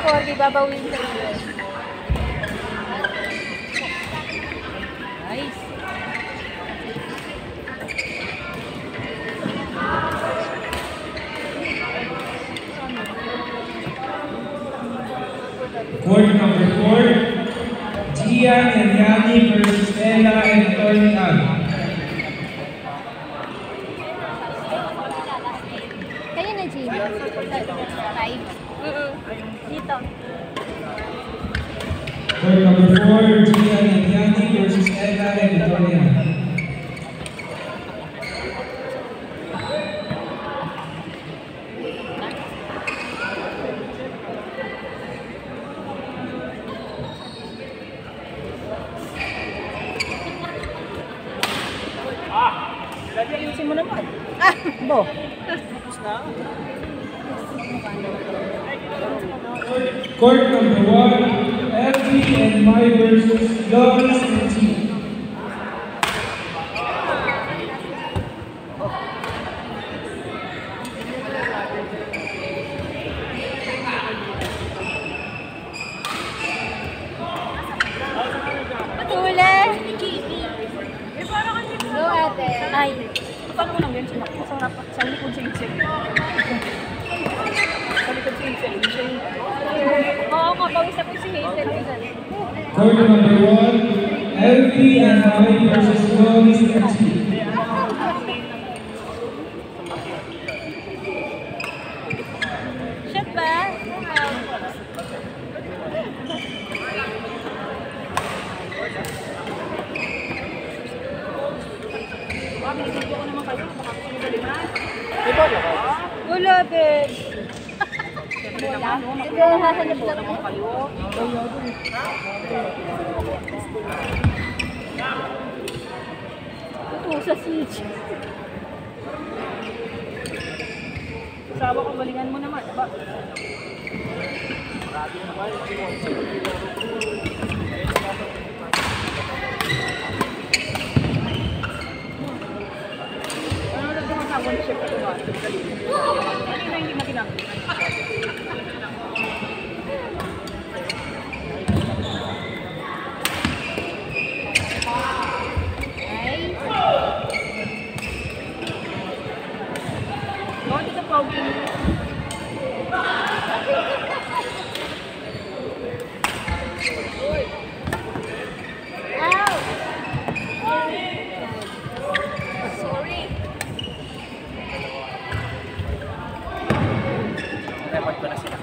Corby, babawin sa iyo. Nice. Court number four, Gian and Yani versus na, Jimmy. Five. Dito. Court number four, Gian and Yani versus Ella and Tony Al. Ayusin mo naman. Ah! Bo. Court number one, Elvie and Mai versus Loris and T. Number one, healthy and healthy versus non-healthy. Ulo. Ito lang naman ako. kayo. Ito sa siege. Sawa ko galingan mo naman. Aba. Ano na tumatawa ni Chef ito ba? Ano na hindi matinang? Gracias.